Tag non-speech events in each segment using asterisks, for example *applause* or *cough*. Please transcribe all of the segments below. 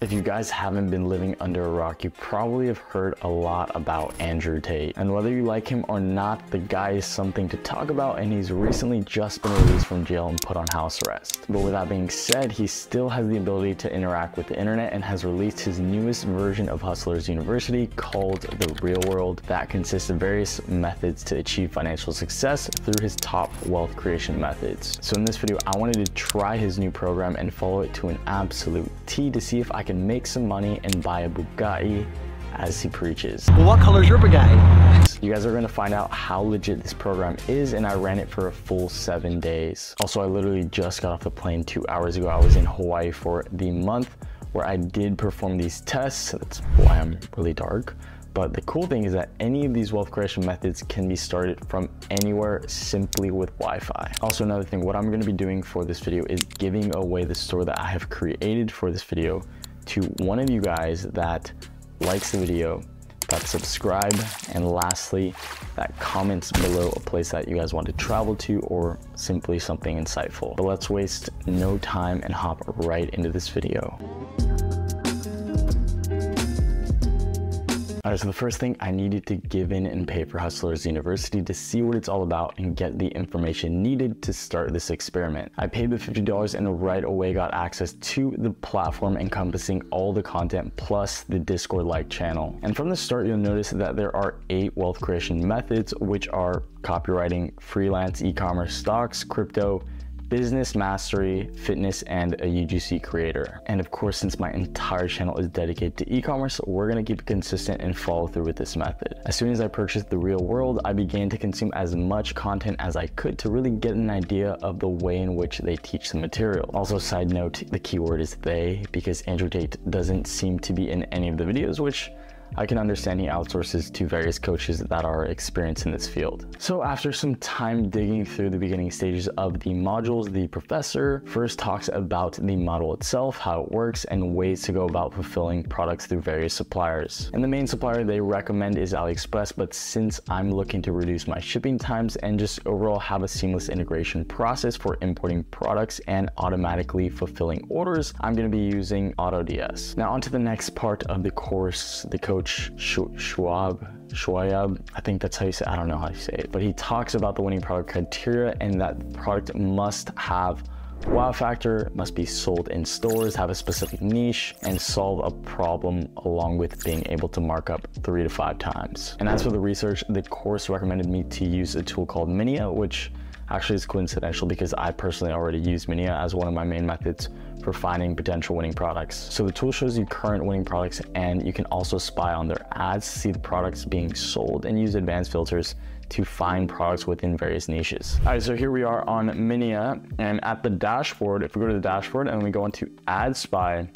If you guys haven't been living under a rock, you probably have heard a lot about Andrew Tate. And whether you like him or not, the guy is something to talk about and he's recently just been released from jail and put on house arrest. But with that being said, he still has the ability to interact with the internet and has released his newest version of Hustlers University called The Real World that consists of various methods to achieve financial success through his top wealth creation methods. So in this video, I wanted to try his new program and follow it to an absolute T to see if I can can make some money and buy a Bugatti as he preaches. Well, what color is your Bugatti? You guys are gonna find out how legit this program is and I ran it for a full seven days. Also, I literally just got off the plane two hours ago. I was in Hawaii for the month where I did perform these tests. That's why I'm really dark. But the cool thing is that any of these wealth creation methods can be started from anywhere simply with Wi-Fi. Also another thing, what I'm gonna be doing for this video is giving away the store that I have created for this video to one of you guys that likes the video, that subscribe, and lastly, that comments below a place that you guys want to travel to or simply something insightful. But let's waste no time and hop right into this video. All right, so the first thing I needed to give in and pay for Hustlers University to see what it's all about and get the information needed to start this experiment. I paid the $50 and right away got access to the platform encompassing all the content plus the Discord-like channel. And from the start, you'll notice that there are eight wealth creation methods, which are copywriting, freelance, e-commerce, stocks, crypto, business mastery, fitness, and a UGC creator. And of course, since my entire channel is dedicated to e-commerce, we're gonna keep it consistent and follow through with this method. As soon as I purchased The Real World, I began to consume as much content as I could to really get an idea of the way in which they teach the material. Also, side note, the keyword is they, because Andrew Tate doesn't seem to be in any of the videos, which I can understand he outsources to various coaches that are experienced in this field. So after some time digging through the beginning stages of the modules, the professor first talks about the model itself, how it works, and ways to go about fulfilling products through various suppliers. And the main supplier they recommend is AliExpress, but since I'm looking to reduce my shipping times and just overall have a seamless integration process for importing products and automatically fulfilling orders, I'm gonna be using AutoDS. Now onto the next part of the course, the code coach Schwab, Schwab, I think that's how you say I don't know how you say it, but he talks about the winning product criteria and that product must have wow factor, must be sold in stores, have a specific niche, and solve a problem along with being able to mark up three to five times. And as for the research, the course recommended me to use a tool called Minea, which actually it's coincidental because I personally already use Minea as one of my main methods for finding potential winning products. So the tool shows you current winning products and you can also spy on their ads, see the products being sold and use advanced filters to find products within various niches. All right, so here we are on Minea and at the dashboard, if we go to the dashboard and we go into Ad Spy,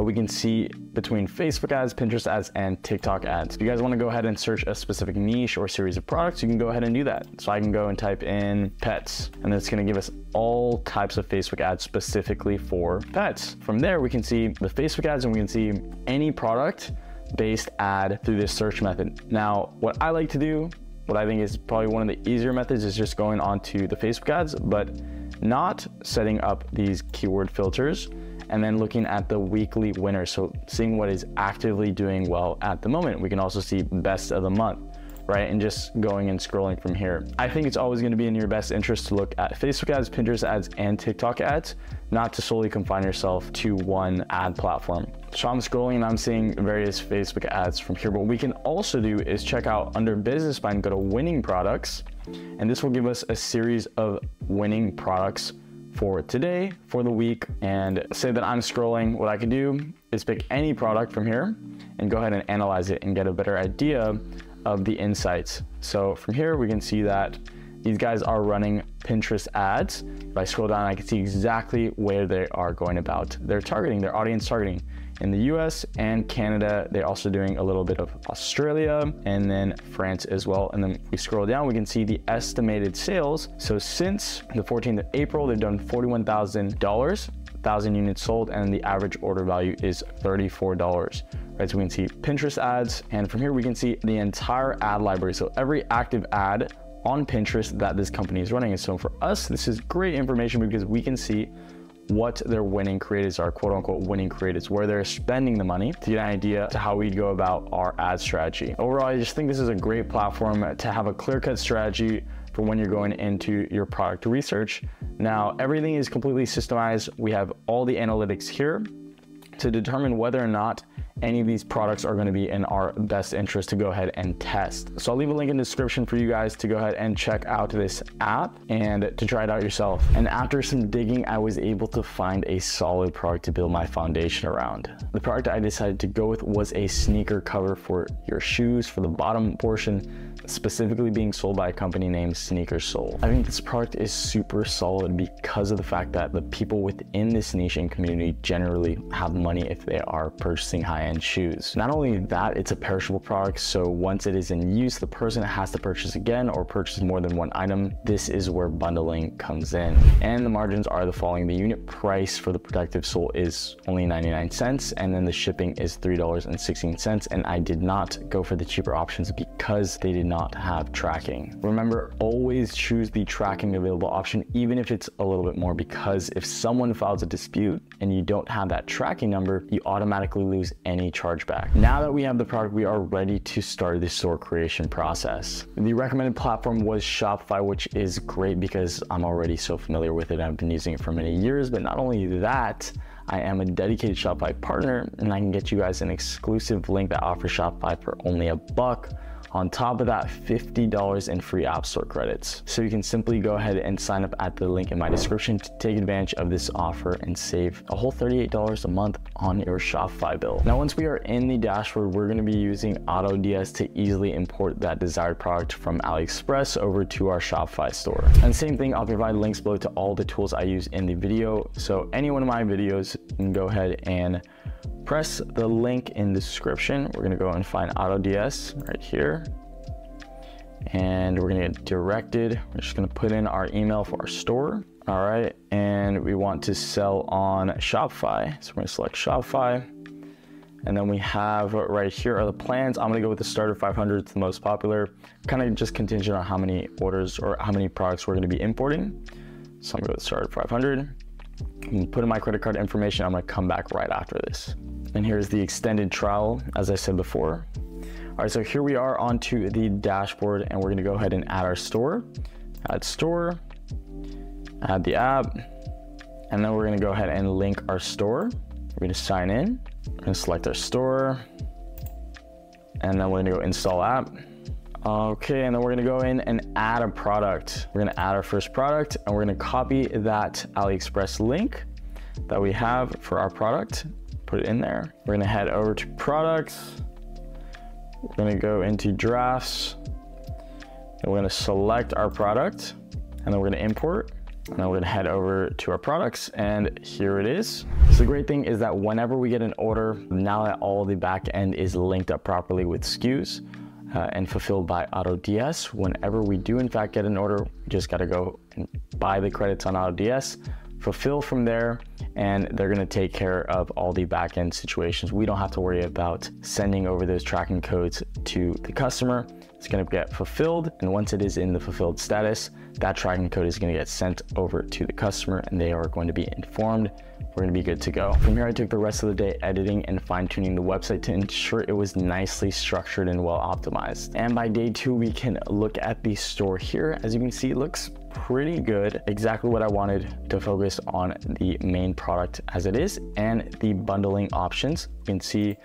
we can see between Facebook ads, Pinterest ads, and TikTok ads. If you guys wanna go ahead and search a specific niche or series of products, you can go ahead and do that. So I can go and type in pets, and it's gonna give us all types of Facebook ads specifically for pets. From there, we can see the Facebook ads and we can see any product based ad through this search method. Now, what I like to do, what I think is probably one of the easier methods is just going onto the Facebook ads, but not setting up these keyword filters and then looking at the weekly winners. So seeing what is actively doing well at the moment. We can also see best of the month right? And just going and scrolling from here. I think it's always gonna be in your best interest to look at Facebook ads, Pinterest ads, and TikTok ads, not to solely confine yourself to one ad platform. So I'm scrolling and I'm seeing various Facebook ads from here. What we can also do is check out under business and go to winning products. And this will give us a series of winning products for today, for the week, and say that I'm scrolling, what I can do is pick any product from here and go ahead and analyze it and get a better idea of the insights. So from here, we can see that these guys are running Pinterest ads. If I scroll down, I can see exactly where they are going about their targeting, their audience targeting in the US and Canada. They're also doing a little bit of Australia and then France as well. And then if we scroll down, we can see the estimated sales. So since the 14th of April, they've done $41,000 1,000 thousand units sold and the average order value is $34 right so we can see pinterest ads and from here we can see the entire ad library so every active ad on pinterest that this company is running and so for us this is great information because we can see what their winning creatives are, quote unquote winning creatives, where they're spending the money to get an idea to how we'd go about our ad strategy. Overall, I just think this is a great platform to have a clear cut strategy for when you're going into your product research. Now, everything is completely systemized. We have all the analytics here to determine whether or not any of these products are going to be in our best interest to go ahead and test. So I'll leave a link in the description for you guys to go ahead and check out this app and to try it out yourself. And after some digging, I was able to find a solid product to build my foundation around. The product I decided to go with was a sneaker cover for your shoes for the bottom portion specifically being sold by a company named Sneaker Soul. I think this product is super solid because of the fact that the people within this niche and community generally have money if they are purchasing high-end shoes. Not only that, it's a perishable product, so once it is in use, the person has to purchase again or purchase more than one item. This is where bundling comes in. And the margins are the following. The unit price for the protective sole is only 99 cents, and then the shipping is $3.16. And I did not go for the cheaper options because they did not have tracking. Remember, always choose the tracking available option, even if it's a little bit more, because if someone files a dispute and you don't have that tracking number, you automatically lose any chargeback. Now that we have the product, we are ready to start the store creation process. The recommended platform was Shopify, which is great because I'm already so familiar with it. I've been using it for many years, but not only that, I am a dedicated Shopify partner and I can get you guys an exclusive link that offers Shopify for only a buck on top of that, $50 in free App Store credits. So you can simply go ahead and sign up at the link in my description to take advantage of this offer and save a whole $38 a month on your Shopify bill. Now, once we are in the dashboard, we're gonna be using AutoDS to easily import that desired product from AliExpress over to our Shopify store. And same thing, I'll provide links below to all the tools I use in the video. So any one of my videos, you can go ahead and press the link in the description. We're gonna go and find AutoDS right here. And we're gonna get directed. We're just gonna put in our email for our store. All right, and we want to sell on Shopify. So we're gonna select Shopify. And then we have right here are the plans. I'm gonna go with the starter 500, it's the most popular. Kind of just contingent on how many orders or how many products we're gonna be importing. So I'm gonna go with starter 500. Put in my credit card information. I'm gonna come back right after this. And here's the extended trial, as I said before. All right, so here we are onto the dashboard and we're gonna go ahead and add our store. Add store, add the app, and then we're gonna go ahead and link our store. We're gonna sign in, we're gonna select our store, and then we're gonna go install app. Okay, and then we're gonna go in and add a product. We're gonna add our first product and we're gonna copy that AliExpress link that we have for our product put it in there. We're gonna head over to products. We're gonna go into drafts. And we're gonna select our product and then we're gonna import. And then we're gonna head over to our products and here it is. So the great thing is that whenever we get an order, now that all the back end is linked up properly with SKUs, uh, and fulfilled by AutoDS. Whenever we do in fact get an order, we just gotta go and buy the credits on AutoDS, fulfill from there, and they're gonna take care of all the backend situations. We don't have to worry about sending over those tracking codes to the customer. It's gonna get fulfilled, and once it is in the fulfilled status, that tracking code is gonna get sent over to the customer and they are going to be informed we're gonna be good to go. From here, I took the rest of the day editing and fine tuning the website to ensure it was nicely structured and well optimized. And by day two, we can look at the store here. As you can see, it looks pretty good. Exactly what I wanted to focus on the main product as it is and the bundling options. You can see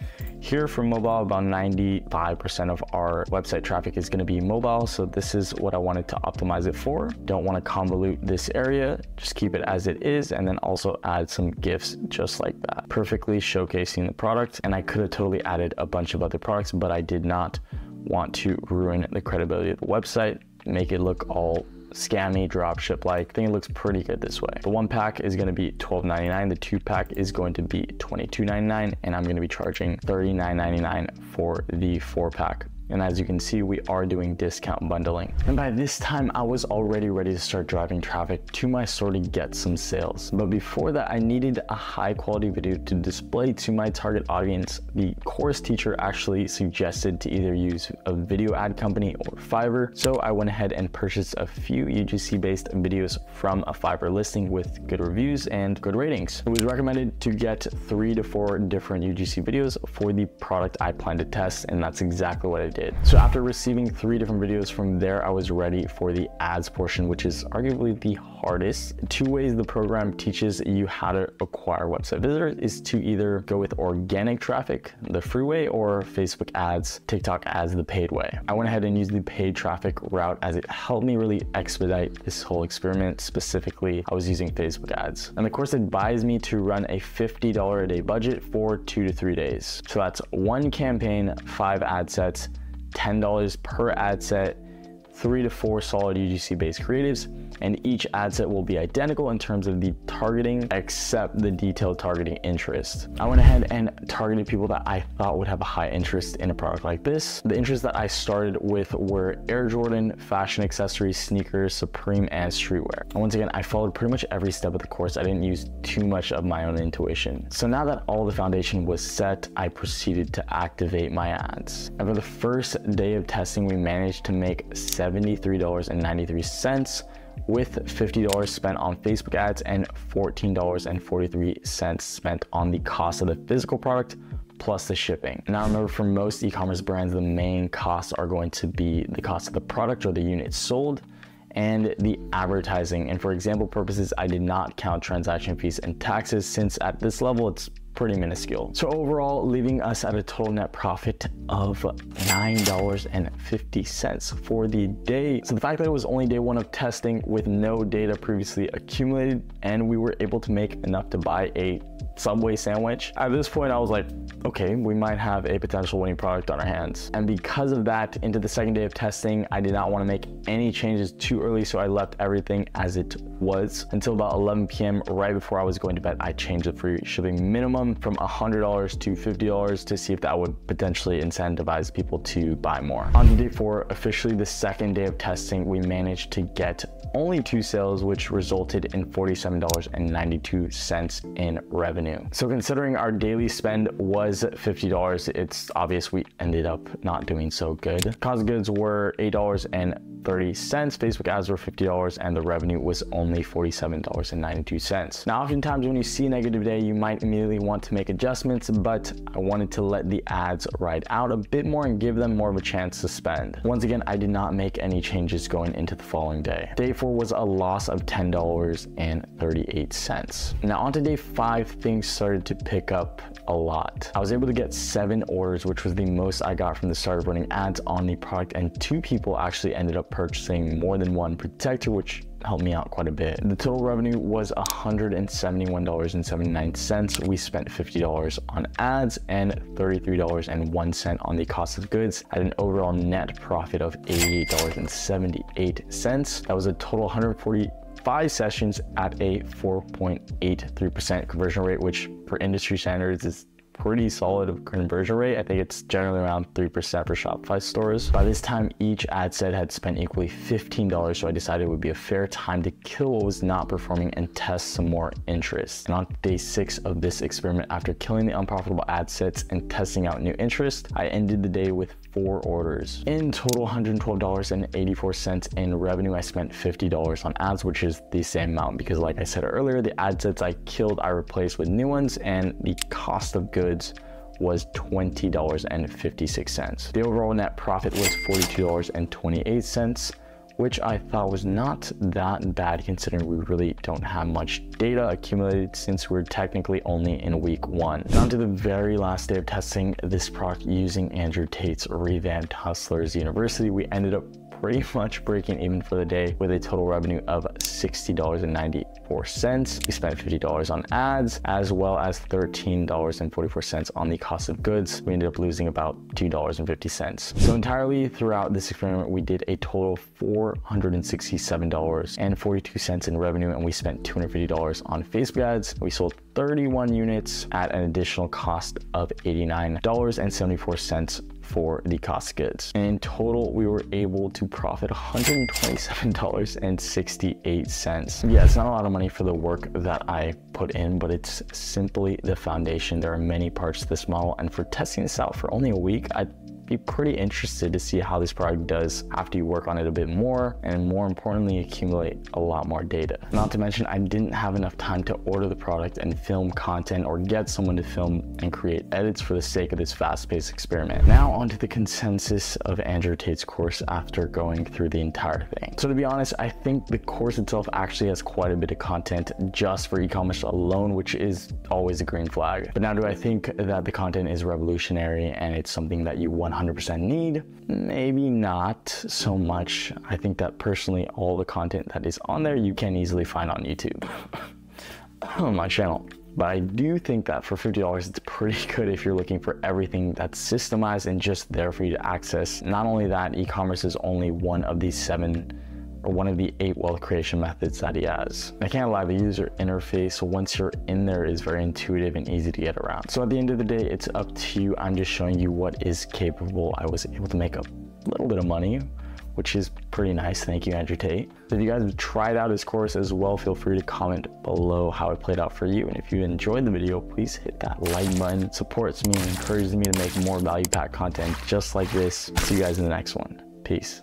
here for mobile, about 95% of our website traffic is gonna be mobile. So this is what I wanted to optimize it for. Don't wanna convolute this area, just keep it as it is and then also add some GIFs just like that. Perfectly showcasing the product. And I could have totally added a bunch of other products, but I did not want to ruin the credibility of the website, make it look all scammy dropship like. I think it looks pretty good this way. The one pack is gonna be $12.99. The two pack is going to be $22.99 and I'm gonna be charging $39.99 for the four pack And as you can see, we are doing discount bundling. And by this time, I was already ready to start driving traffic to my store to get some sales. But before that, I needed a high quality video to display to my target audience. The course teacher actually suggested to either use a video ad company or Fiverr. So I went ahead and purchased a few UGC based videos from a Fiverr listing with good reviews and good ratings. It was recommended to get three to four different UGC videos for the product I plan to test, and that's exactly what I did. So after receiving three different videos from there, I was ready for the ads portion, which is arguably the hardest. Two ways the program teaches you how to acquire website visitors is to either go with organic traffic, the free way, or Facebook ads, TikTok ads, the paid way. I went ahead and used the paid traffic route as it helped me really expedite this whole experiment. Specifically, I was using Facebook ads. And the course advised me to run a $50 a day budget for two to three days. So that's one campaign, five ad sets, $10 per ad set, three to four solid UGC based creatives, and each ad set will be identical in terms of the targeting except the detailed targeting interest. I went ahead and targeted people that I thought would have a high interest in a product like this. The interests that I started with were Air Jordan, fashion accessories, sneakers, Supreme, and streetwear. And once again, I followed pretty much every step of the course. I didn't use too much of my own intuition. So now that all the foundation was set, I proceeded to activate my ads. And for the first day of testing, we managed to make $73.93 with $50 spent on Facebook ads and $14.43 spent on the cost of the physical product plus the shipping. Now remember for most e-commerce brands, the main costs are going to be the cost of the product or the unit sold and the advertising. And for example purposes, I did not count transaction fees and taxes since at this level, it's pretty minuscule. So overall, leaving us at a total net profit of $9.50 for the day. So the fact that it was only day one of testing with no data previously accumulated and we were able to make enough to buy a Subway sandwich. At this point, I was like, okay, we might have a potential winning product on our hands. And because of that, into the second day of testing, I did not want to make any changes too early, so I left everything as it was until about 11 p.m. right before I was going to bed. I changed the free shipping minimum from $100 to $50 to see if that would potentially incentivize people to buy more. On day four, officially the second day of testing, we managed to get only two sales, which resulted in $47.92 in revenue. So considering our daily spend was $50, it's obvious we ended up not doing so good. Cost of goods were $8.30, Facebook ads were $50, and the revenue was only $47.92. Now, oftentimes when you see negative day, you might immediately want to make adjustments, but I wanted to let the ads ride out a bit more and give them more of a chance to spend. Once again, I did not make any changes going into the following day. Day four was a loss of $10.38. Now on to day five, things started to pick up a lot. I was able to get seven orders, which was the most I got from the start of running ads on the product, and two people actually ended up purchasing more than one protector, which helped me out quite a bit. The total revenue was $171.79. We spent $50 on ads and $33.01 on the cost of goods at an overall net profit of $88.78. That was a total 140 five sessions at a 4.83% conversion rate, which for industry standards is pretty solid conversion rate. I think it's generally around 3% for Shopify stores. By this time, each ad set had spent equally $15, so I decided it would be a fair time to kill what was not performing and test some more interest. And on day six of this experiment, after killing the unprofitable ad sets and testing out new interest, I ended the day with four orders. In total, $112.84 in revenue. I spent $50 on ads, which is the same amount because like I said earlier, the ad sets I killed, I replaced with new ones and the cost of goods was $20.56. The overall net profit was $42.28 which I thought was not that bad considering we really don't have much data accumulated since we're technically only in week one. Down to the very last day of testing this product using Andrew Tate's revamped Hustlers University, we ended up pretty much breaking even for the day with a total revenue of $60.94. We spent $50 on ads as well as $13.44 on the cost of goods. We ended up losing about $2.50. So entirely throughout this experiment, we did a total of $467.42 in revenue and we spent $250 on Facebook ads. We sold 31 units at an additional cost of $89.74 for the cost of. And in total, we were able to profit $127.68. Yeah, it's not a lot of money for the work that I put in, but it's simply the foundation. There are many parts to this model, and for testing this out for only a week, I be pretty interested to see how this product does after you work on it a bit more and more importantly accumulate a lot more data. Not to mention I didn't have enough time to order the product and film content or get someone to film and create edits for the sake of this fast-paced experiment. Now onto the consensus of Andrew Tate's course after going through the entire thing. So to be honest, I think the course itself actually has quite a bit of content just for e-commerce alone, which is always a green flag. But now do I think that the content is revolutionary and it's something that you 100 100% need? Maybe not so much. I think that personally, all the content that is on there, you can easily find on YouTube *laughs* on my channel. But I do think that for $50, it's pretty good if you're looking for everything that's systemized and just there for you to access. Not only that, e-commerce is only one of these seven or one of the eight wealth creation methods that he has. I can't lie, the user interface once you're in there is very intuitive and easy to get around. So at the end of the day, it's up to you. I'm just showing you what is capable. I was able to make a little bit of money which is pretty nice. Thank you, Andrew Tate. If you guys have tried out his course as well, feel free to comment below how it played out for you. And if you enjoyed the video, please hit that like button. It supports me and encourages me to make more value pack content just like this. See you guys in the next one. Peace.